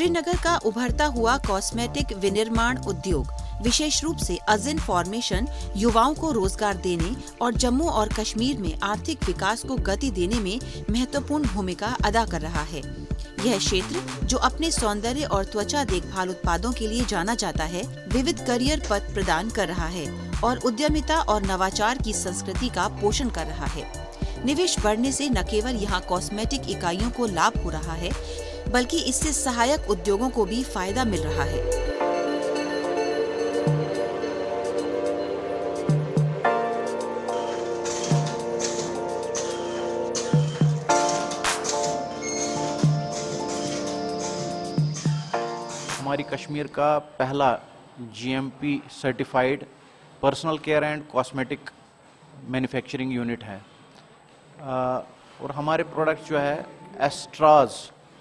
श्रीनगर का उभरता हुआ कॉस्मेटिक विनिर्माण उद्योग, विशेष रूप से अजिन फॉर्मेशन, युवाओं को रोज़गार देने और जम्मू और कश्मीर में आर्थिक विकास को गति देने में महत्वपूर्ण भूमिका अदा कर रहा है। यह क्षेत्र, जो अपने सौंदर्य और त्वचा देखभाल उत्पादों के लिए जाना जाता है, विविध करियर पथ प्रदान कर रहा है और उद्यमिता और नवाचार की संस्कृति का पोषण कर रहा है। निवेश बढ़ने से न केवल यहाँ कॉस्मेटिक इकाइयों को लाभ हो रहा है बल्कि इससे सहायक उद्योगों को भी फ़ायदा मिल रहा है। हमारी कश्मीर का पहला GMP certified personal care and cosmetic manufacturing unit है। और हमारे प्रोडक्ट जो है एस्ट्राज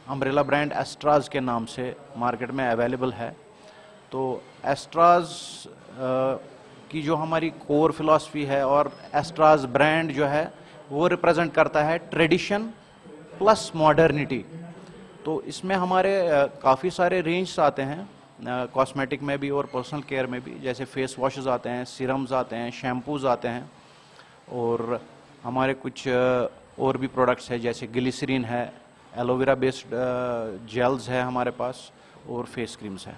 अम्ब्रेला ब्रांड एस्ट्राज के नाम से मार्केट में अवेलेबल है। तो एस्ट्राज की जो हमारी कोर फिलॉसफी है और एस्ट्राज ब्रांड जो है, वो रिप्रेजेंट करता है ट्रेडिशन प्लस मॉडर्निटी तो इसमें हमारे काफ़ी सारे रेंज आते हैं कॉस्मेटिक में भी और पर्सनल केयर में भी। जैसे फेस वॉशेस आते हैं सीरम्स आते हैं शैम्पूज आते हैं और हमारे कुछ और भी प्रोडक्ट्स हैं, जैसे ग्लिसरीन है एलोवेरा बेस्ड जेल्स है हमारे पास और फेस क्रीम्स है।